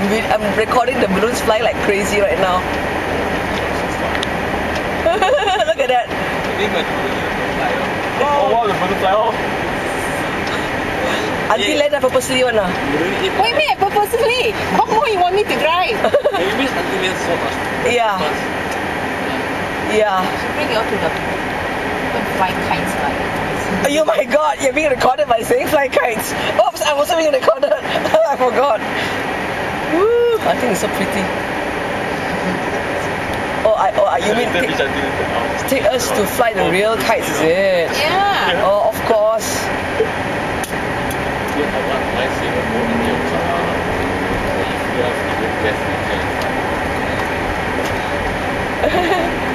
I'm vid- I'm recording the balloons flying like crazy right now. Look at that. Oh wow, the butterfly. Oh. Auntie Len dah purposely one lah. Wait, wait, purposely. What more you want me to drive? You miss Auntie Len so much. Yeah. Yeah. Bring you all to the go and fly kites like. Oh my god, you're being recorded by saying fly kites. Oops, I'm also being recorded. I forgot. Woo, I think it's so pretty. Oh, I, oh, you mean take, take us to fly the real kites, is it? Yeah. Oh, of course.